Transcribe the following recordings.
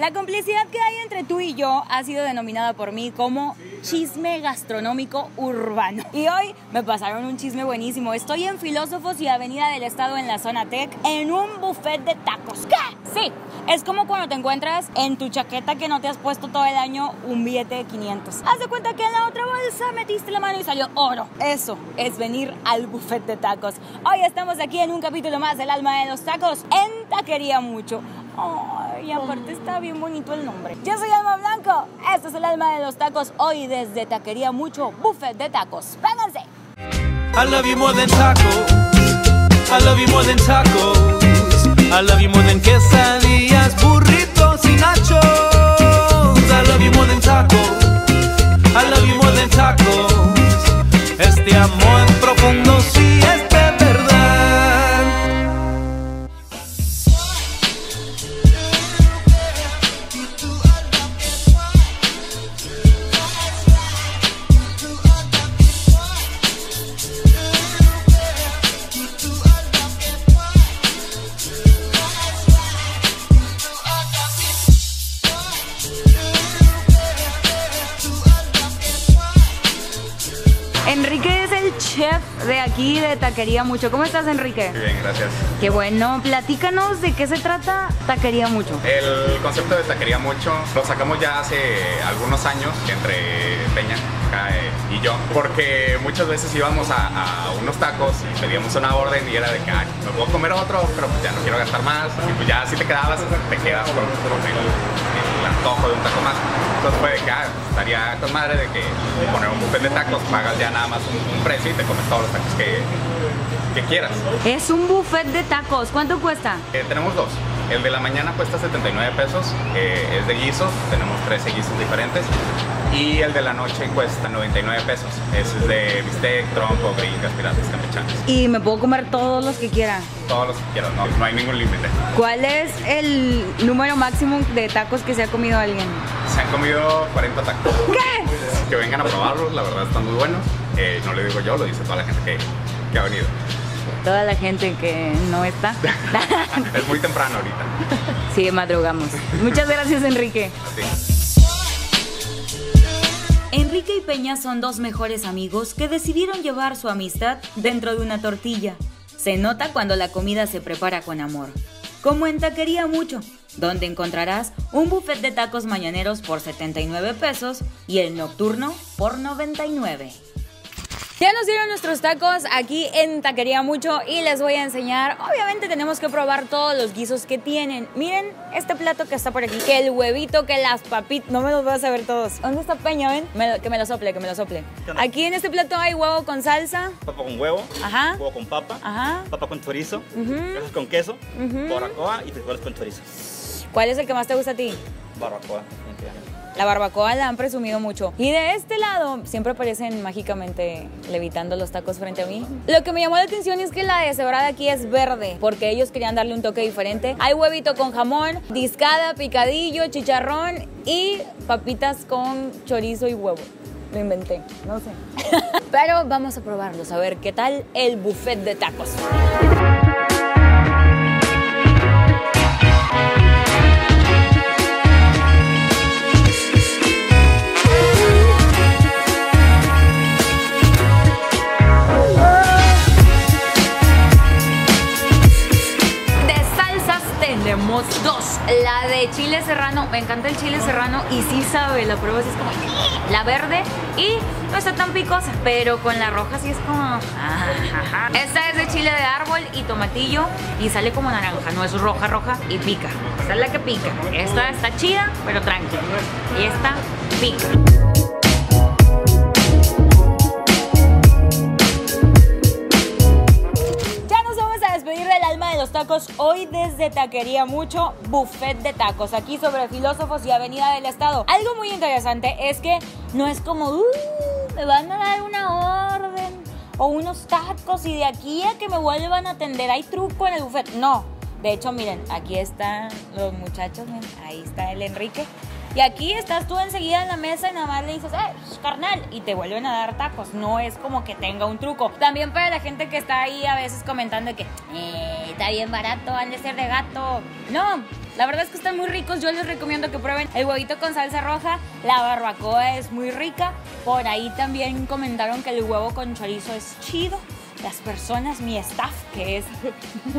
La complicidad que hay entre tú y yo ha sido denominada por mí como chisme gastronómico urbano. Y hoy me pasaron un chisme buenísimo. Estoy en Filósofos y Avenida del Estado en la zona Tech en un buffet de tacos. ¿Qué? Sí, es como cuando te encuentras en tu chaqueta que no te has puesto todo el año un billete de 500. Haz de cuenta que en la otra bolsa metiste la mano y salió oro. Eso es venir al buffet de tacos. Hoy estamos aquí en un capítulo más del alma de los tacos en Taquería Mucho. Ay, aparte está bien bonito el nombre. Yo soy Alma Blanco. Este es el alma de los tacos. Hoy desde Taquería Mucho, buffet de tacos. ¡Vénganse! I love you more than tacos. I love you more than tacos. I love you more than quesadillas, Enrique es el chef de aquí de Taquería Mucho. ¿Cómo estás, Enrique? Muy bien, gracias. Qué bueno. Platícanos de qué se trata Taquería Mucho. El concepto de taquería mucho lo sacamos ya hace algunos años entre Peña eh, y yo, porque muchas veces íbamos a, a unos tacos y pedíamos una orden y era de que, ay, me puedo comer otro, pero pues ya no quiero gastar más. Y pues ya si te quedabas, te quedas con, el antojo de un taco más. Entonces fue de que, ah, estaría con madre de que poner un buffet de tacos, pagas ya nada más un, un precio y te comes todos los tacos que, que quieras. Es un buffet de tacos. ¿Cuánto cuesta? Eh, tenemos dos. El de la mañana cuesta 79 pesos, eh, es de guisos, tenemos 13 guisos diferentes. Y el de la noche cuesta 99 pesos, ese es de bistec, trompo, gringas, piratas, campechanas. Y me puedo comer todos los que quiera. Todos los que quieras, no, no hay ningún límite. ¿Cuál es el número máximo de tacos que se ha comido alguien? Se han comido 40 tacos. ¿Qué? Que vengan a probarlos, la verdad están muy buenos. Eh, no lo digo yo, lo dice toda la gente que, que ha venido. Toda la gente que no está. es muy temprano ahorita. sí, madrugamos. Muchas gracias, Enrique. Así. Enrique y Peña son dos mejores amigos que decidieron llevar su amistad dentro de una tortilla. Se nota cuando la comida se prepara con amor. Como en Taquería Mucho, donde encontrarás un buffet de tacos mañaneros por 79 pesos y el nocturno por 99. Ya nos dieron nuestros tacos aquí en Taquería Mucho y les voy a enseñar. Obviamente tenemos que probar todos los guisos que tienen. Miren este plato que está por aquí. Que el huevito, que las papitas. No me los vas a ver todos. ¿Dónde está Peña, ven? Me lo- que me lo sople, que me lo sople. Aquí en este plato hay huevo con salsa. Papa con huevo, Ajá. huevo con papa, Ajá. papa con chorizo, Ujú. quesos con queso, Ujú. barbacoa y frijoles con chorizo. ¿Cuál es el que más te gusta a ti? Barbacoa. La barbacoa la han presumido mucho. Y de este lado siempre aparecen mágicamente levitando los tacos frente a mí. Lo que me llamó la atención es que la deshebrada aquí es verde, porque ellos querían darle un toque diferente. Hay huevito con jamón, discada, picadillo, chicharrón y papitas con chorizo y huevo. Lo inventé, no sé. Pero vamos a probarlos, a ver qué tal el buffet de tacos. Chile serrano, me encanta el chile serrano y sí sabe, la prueba es como la verde y no está tan picosa, pero con la roja sí es como... Esta es de chile de árbol y tomatillo y sale como naranja, no es roja roja y pica. Esta es la que pica. Esta está chida, pero tranquila. Y esta pica. Hoy desde Taquería Mucho, buffet de tacos, aquí sobre Filósofos y Avenida del Estado. Algo muy interesante es que no es como, "Uh, me van a dar una orden o unos tacos y de aquí a que me vuelvan a atender hay truco en el buffet. No, de hecho, miren, aquí están los muchachos, miren, ahí está el Enrique. Y aquí estás tú enseguida en la mesa y nada más le dices, eh, carnal, y te vuelven a dar tacos. No es como que tenga un truco. También para la gente que está ahí a veces comentando que, eh, está bien barato, han de ser de gato. No, La verdad es que están muy ricos. Yo les recomiendo que prueben el huevito con salsa roja. La barbacoa es muy rica. Por ahí también comentaron que el huevo con chorizo es chido. Las personas, mi staff, que es.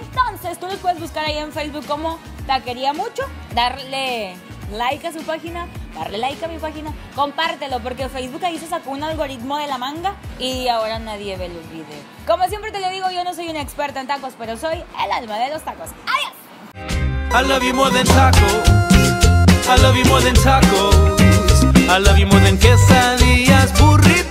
Entonces, tú los puedes buscar ahí en Facebook como Taquería Mucho, darle like a su página, darle like a mi página, compártelo, porque Facebook ahí se sacó un algoritmo de la manga y ahora nadie ve los videos. Como siempre te lo digo, yo no soy una experta en tacos, pero soy el alma de los tacos. ¡Adiós! I love you more than tacos. I love you more than tacos. I love you more than quesadillas, burritos.